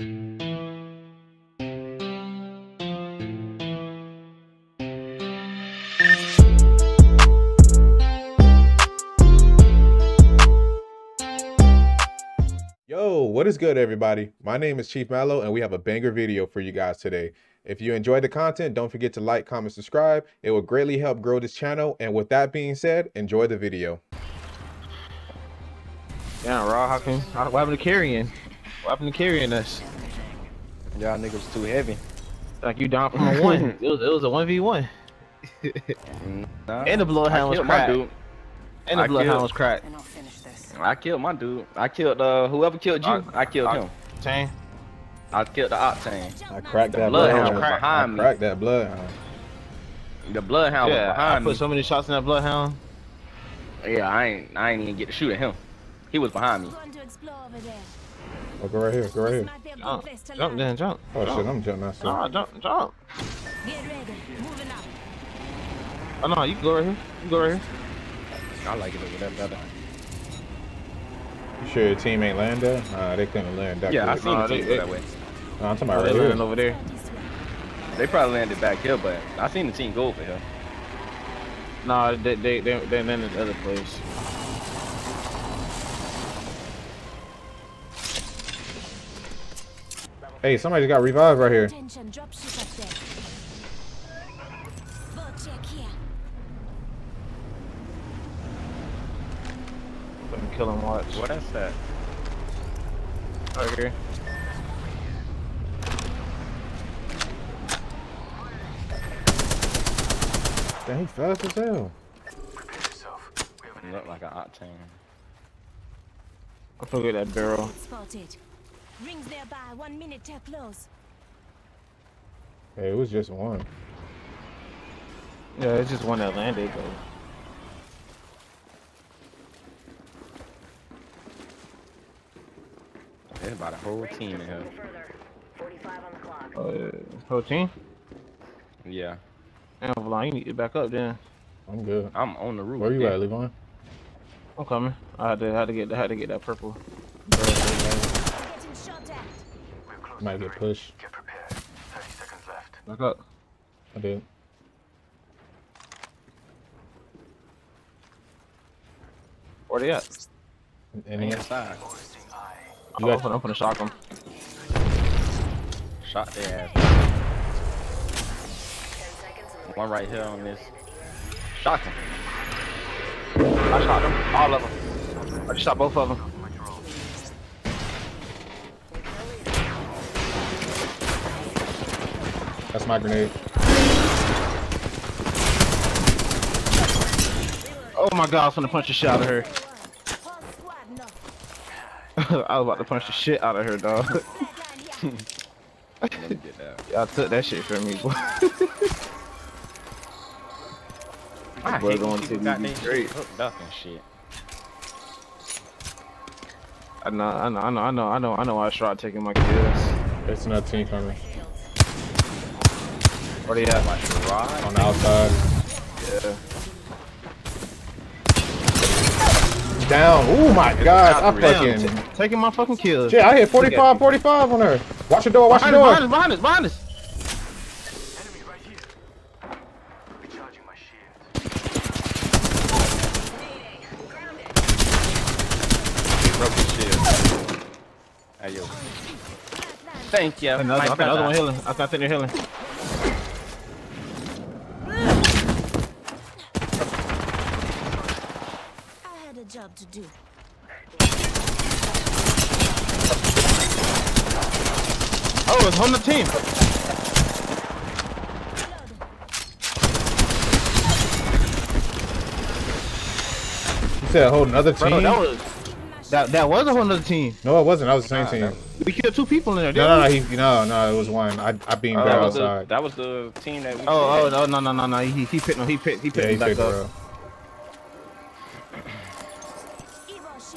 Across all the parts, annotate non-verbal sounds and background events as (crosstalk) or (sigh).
Yo, what is good, everybody? My name is Chief Malo, and we have a banger video for you guys today. If you enjoyed the content, don't forget to like, comment, subscribe. It will greatly help grow this channel. And with that being said, enjoy the video. Yeah, Raw, how can what happened to carrying? What happened to carrying us? Y'all niggas too heavy. Like you down from a one. (laughs) it was it was a one v one. (laughs) Nah, And the bloodhound I was killed my cracked. dude. And the I bloodhound killed- was cracked. And I'll finish this. I killed my dude. I killed uh whoever killed you. I- I, killed I- him. Same. I killed the octane. I cracked that bloodhound bloodhound. was behind me. cracked that bloodhound. The bloodhound Yeah, was I put me. so many shots in that bloodhound. Yeah, I ain't I ain't even get to shoot at him. He was behind me. Oh, go right here. Go right here. might be a good Jump, place jump land. then, jump. Oh jump. shit, I'm jumping myself. Nah, jump, jump. Get ready. Moving up. Oh no, you can go right here. You can go right here. I like it over there better. You sure your team ain't land there? Nah, they couldn't land that Yeah, I quick. seen Nah, the they- team they- go that way. Nah, I'm talking Oh, about they right landing here. over there. They probably landed back here, but I seen the team go over here. Nah, they they they they landed the other place. Hey, somebody just got revived right here. Attention, drop ship up there. Boat check here. Let me kill him. Watch. What that's that? Right here. Dang, he fast as hell. Look like an octane. I forget that barrel. Spotted. Rings nearby. One minute till close. Hey, it was just one. Yeah, it's just one that landed though. There's about a whole team in here. Uh, whole team. Yeah. Damn, Valon, you need to back up then. I'm good. I'm on the roof. Where you yeah. at, Levon? I'm coming. I had to had to get had to get that purple. Getting shot at. Might get pushed. Back up. I did. Where they at? And They he, inside. I'm gonna, I'm gonna shock them. Shot their ass. One right here on this. Shot him. I shot them. All of them. I just shot both of them. That's my grenade. Oh my god, I was gonna punch the shit out of her. Whole squad no. I was about to punch the shit out of her, dog. Flatline here. Let me get that. Y'all took that shit from me, boy. (laughs) I boy hate going to people be got their great. hooked up and shit. I know, I know, I know, I know, I know, I know why I tried taking my kills. It's not team coming Where they at? Like the rod. on the outside. Yeah. Down. Oh my god. I Damn, fucking. Damn, taking my fucking kills. Yeah, I hit 45, 45 on her. Watch your door. Watch your Behind us, door. behind us, behind us, behind us. Broke his shield. Hey yo. Thank you, Another, my I think another one healing. I think they're healing. I had a job to do. Oh, it's on the team. You said hold another Bro, team? that was that that was a whole other team. No, it wasn't. That was the same Nah, team. that- We killed two people in there. No, didn't no, no, we? he, no, no, it was one. I, I beamed Oh, that That was, the, outside. that was the team that we Oh, oh, no, no, no, no, no. He he picked no, he picked he picked Yeah, me he back picked up.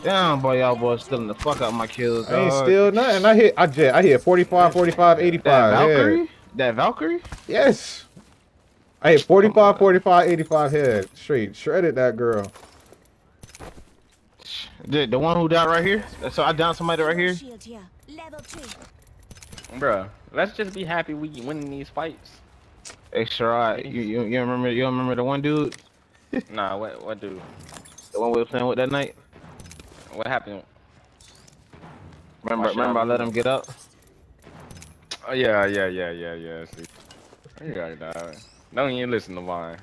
Damn, boy, y'all boys stealing the fuck out of my kills. I ain't dog. still nothing. I hit, I jet, I hit 45, 45, 85. That head. Valkyrie? That Valkyrie? Yes. I hit 45, 45, 85 head. Straight, shredded that girl. The, the one who died right here? So I downed somebody right here? Shield here. Level three. Bruh, let's just be happy we winning these fights. Hey, Sherrod, you, you you remember you remember the one dude, Nah, what what dude? the one we were playing with that night? What happened? Remember Watch remember I let him get up? Oh yeah, yeah, yeah, yeah, yeah. See. Yeah, dog. Don't even listen to mine.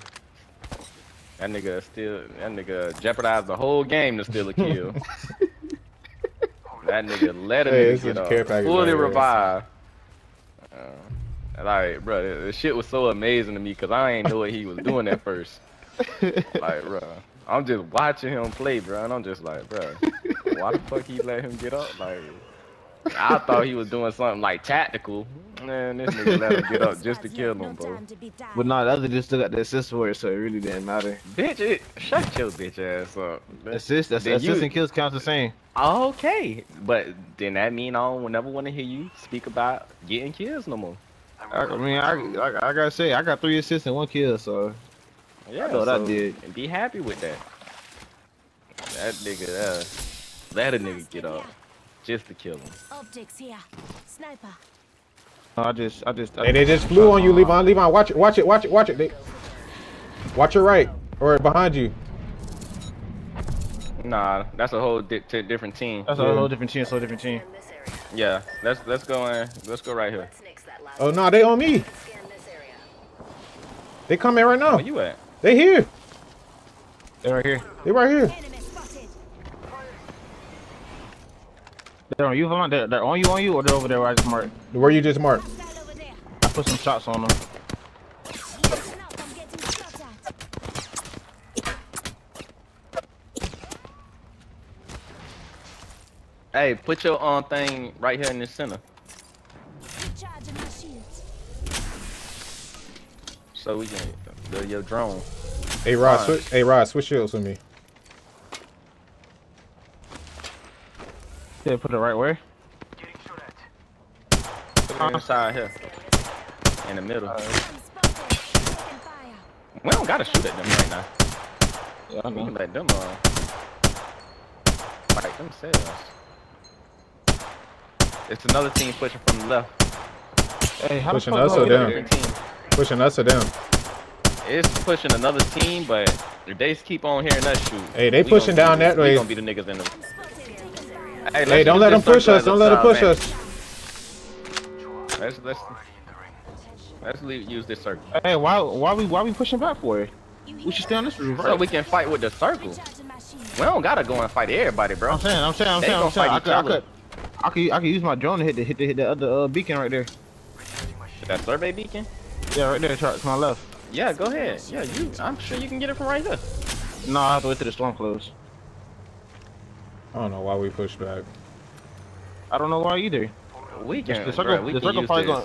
That nigga still that nigga jeopardized the whole game to steal a kill. (laughs) that nigga let him Hey, get up. Fully revive. Uh, like, bro, the shit was so amazing to me because I ain't know what he was doing at first. (laughs) like, bro, I'm just watching him play, bro, and I'm just like, bro, (laughs) why the fuck he let him get up? Like, I thought he was doing something like tactical. Man, this nigga let him get up (laughs) just to kill him, bro. But no, the other just still got the assist for it, so it really didn't matter. Bitch, it, shut your bitch ass up. Assist, that's, Then assist you- and kills counts the same. Okay, but then that mean I don't never want to hear you speak about getting kills no more. I, I mean, I, I I gotta say, I got three assists and one kill, so Yeah, know what I did. And be happy with that. That nigga, uh, let a nigga get off. just to kill him. Optics here. Sniper. I just I just. I Hey, they just flew on you, Levon. Levon, watch it, watch it, watch it, watch it. They... Watch your right or behind you. Nah, that's a whole di- t- different team. That's a whole different team, so different team. Yeah, let's let's go in. Let's go right here. Oh no, they on me. They coming right now. Where you at? They here. They're right here. They right here. They're on you, Vaughn? They're, they're on you, on you, or they're over there where I just marked? Where you just marked. Hostile over there. I put some shots on them. Listen up, I'm getting shot at. Hey, put your on thing right here in the center, Recharging my shields. so we can the, your drone. Hey Rod, switch. Hey Rod, switch shields with me. Did I put it right where? Put it inside here, in the middle. I'm spotted. Taking fire. We don't gotta shoot at them right now. Yeah, I We can know. let them uh, fight themselves. It's another team pushing from the left. Hey, how Pushing the fuck us do or get them? up here? Different team. Pushing us or them. It's pushing another team, but if they keep on hearing us shoot, Hey, they we pushing down the- that We way. gonna be the niggas in the. I'm spotted. Taking fire. Hey, Hey, don't let them push us. Don't let them push advantage. us. Let's let's let's leave, use this circle Hey, why why we why we pushing back for it? We should stay on this roof, so we can fight with the circle. Recharging my shields. We don't gotta go and fight everybody, bro. I'm saying, I'm saying, I'm They saying, I'm saying. fight I could, I could, I could, I could use my drone to hit the hit the, hit the other uh, beacon right there. That survey beacon. Yeah, right there, to to my left. Yeah, go ahead. Yeah, you. I'm sure you can get it from right here. No, I have to wait till the storm close. I don't know why we pushed back. I don't know why either. We can. The circle- bruh, we the can circle probably gonna-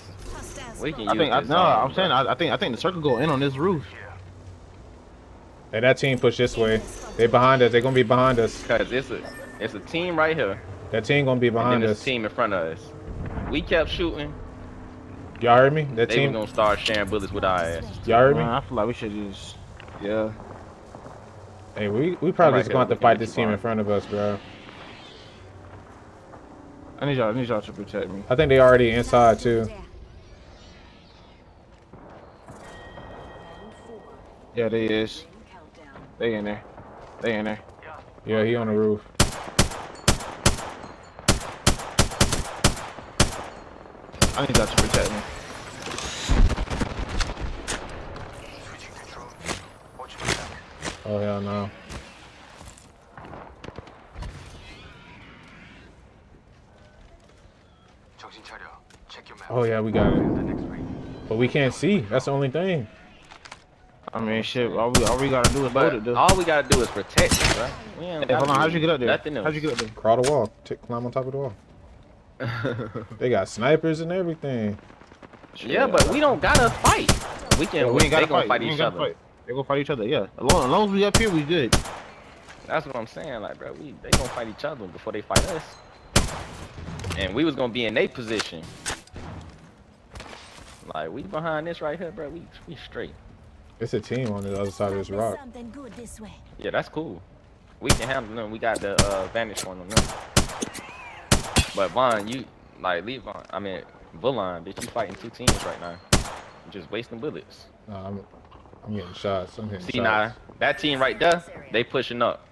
We can I use think I, no, I'm saying I, I think I think the circle go in on this roof. Hey, that team push this way. They behind us. They gonna be behind us. Cause it's a it's a team right here, That team gonna be and then behind there's us. team in front of us. We kept shooting. Y'all heard me? That They team. were gonna start sharing bullets with our ass. Y'all heard me? Man, I feel like we should just, yeah. Hey, we we probably Right just here, gonna have to fight this team on. in front of us, bro. I need y'all, I need y'all to protect me. I think they already inside too. Yeah, they is. They in there. They in there. Yeah, he on the roof. I need y'all to protect me. Oh hell no. Oh yeah, we got it. But we can't see. That's the only thing. I mean, shit. All we all we gotta do is load But it. Though. all we gotta do is protect it, bro. Hey, hold on. How'd you get up there? Nothing else. How'd you get up there? Crawl the wall. T- climb on top of the wall. (laughs) They got snipers and everything. yeah, but we don't gotta fight. We can. Yeah, we ain't they gotta gonna fight. fight we each gotta other. fight. They gonna fight each other. Yeah. As long, as long as we up here, we good. That's what I'm saying, like, bro. We they gonna fight each other before they fight us. And we was gonna be in their position. Like we behind this right here, bro. We we straight. It's a team on the other side of this rock. Good this way. Yeah, that's cool. We can handle them. We got the uh, vantage point on them. But Vaughn, you like leave Vaughn. I mean, Bullline, bitch, you fighting two teams right now. You're just wasting bullets. Nah, I'm, I'm getting shots. I'm hitting See shots. now, that team right there, they pushing up.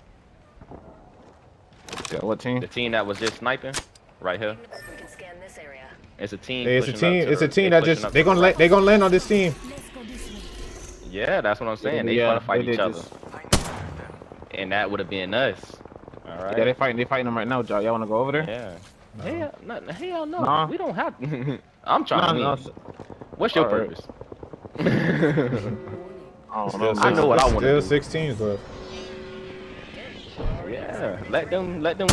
Yeah, what team? The team that was just sniping, right here. We can scan this area. It's a team. Hey, it's a team. It's a team that just they to the gonna right. let they gonna land on this team. Let's go this way. Yeah, that's what I'm saying. They Yeah, want to fight they each other, just- and that would have been us. All right. Yeah, they fighting. They fighting them right now, Joe. Y'all wanna go over there? Yeah. Hell, no, hell no. Nah. We don't have. (laughs) I'm trying No, to no, win. What's your Alright. purpose? (laughs) I don't know. Still I know what I wanna Still do. 16 left. yeah, let them, let them.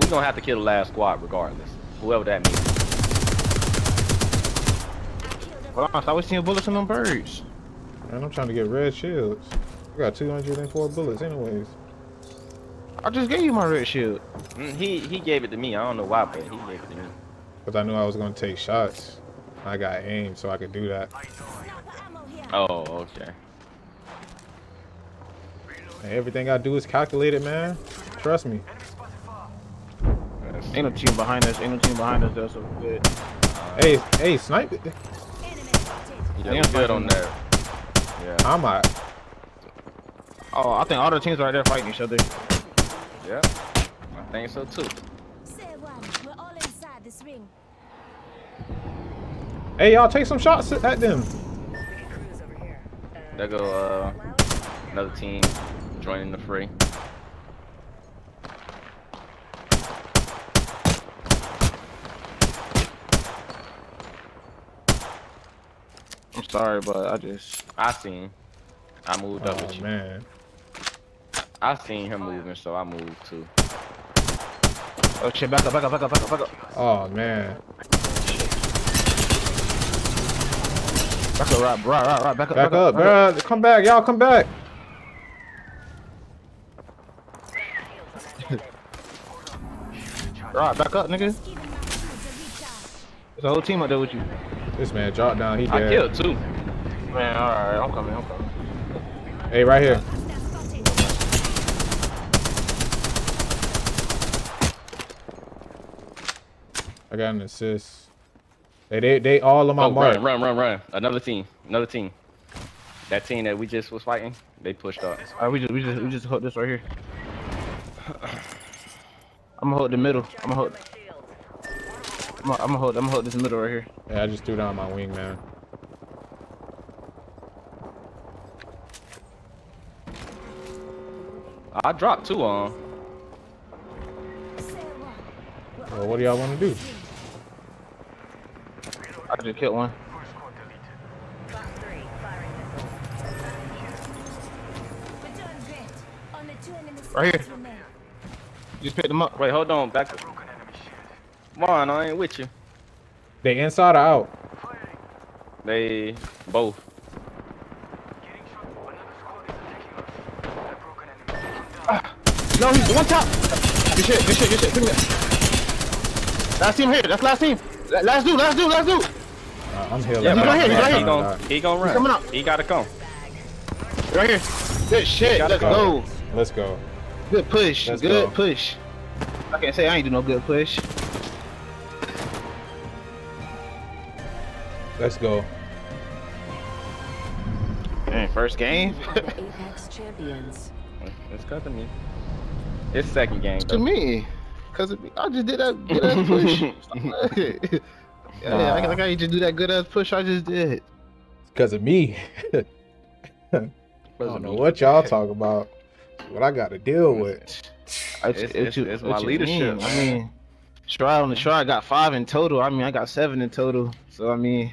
We gonna have to kill the last squad regardless, whoever that means. I killed a Hold on, stop wasting your bullets on them birds. Man, I'm trying to get red shields. I got 204 bullets, anyways. I just gave you my red shield. Mm, He he gave it to me. I don't know why, but he gave it to me. Because I knew I was gonna take shots. I got aim, so I could do that. sniper ammo here. Oh, okay. And everything I do is calculated, man. Trust me. That's- Ain't no team behind us. Ain't no team behind us. That's so good. Hey, hey, snipe it. Enemy spotted. Yeah, Yeah, we good on fighting. that. Yeah, I'm out. Oh, I think all the teams are right there fighting each other. Yeah. I think so too. Say one. We're all inside this ring. Hey, y'all take some shots at them. We can cruise over here. There go uh another team joining the fray. I'm sorry, but I just. I seen. I moved up with Oh you. man. I seen him moving, so I moved too. Oh shit! Back up! Back up! Back up! Back up! Back up! Oh man. Back up! Right! Right! Right! Right! Back up! Back up, bro. Come back, y'all. Come back. (laughs) Right! Back up, nigga. Giving my shields a recharge. There's a whole team out there with you. This man dropped down. He I killed two. Man, all right. I'm coming. I'm coming. Hey, right here. I got an assist. They they, they all on my Oh, mark. run, run, run, run. Another team. Another team. That team that we just was fighting, they pushed up. All right, we just we just we just hold this right here. I'm gonna hold the middle. I'm gonna hold. I'm gonna, I'm gonna hold. I'm gonna hold this middle right here. Yeah, I just threw down my wing, man. I dropped two on. Well, what do y'all want to do? I just killed one. Box three, firing missile. We're doing great. Only two enemy Right here. Just picked them up. Wait, hold on, back. Come on, I ain't with you. They inside or out? They both. Ah. No, he's one top. Good shit. Good shit. Good shit. Give me that. Last team here. That's last team. La- Last dude. Last dude. Last dude. Uh, I'm healing. Yeah, he's but right here, he's right he here. gon' he gon' run. coming up. He gotta come. Right here. Good shit. Gotta Let's go. go. Let's go. Good push. Let's good go. push. I can't say I ain't do no good push. Let's go. Man, first game. (laughs) Apex (laughs) champions. It's cut to me. It's second game. to me, cause it- I just did that good ass push. (laughs) (laughs) yeah, yeah, I, like I just do that good ass push I just did. Because of me. (laughs) I don't know what y'all talk about. What I got to deal with. I, It's- it's- it's my leadership, mean? I mean, try on the try, I got five in total. I mean, I got seven in total. So I mean,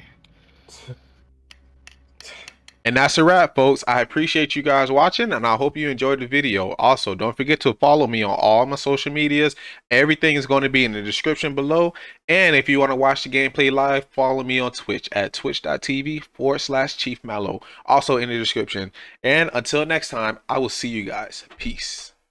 And that's a wrap, folks. I appreciate you guys watching, and I hope you enjoyed the video. Also, don't forget to follow me on all my social medias. Everything is going to be in the description below. And if you want to watch the gameplay live, follow me on Twitch at twitch.tv forward slash Chief Malo. Also in the description. And until next time, I will see you guys. Peace.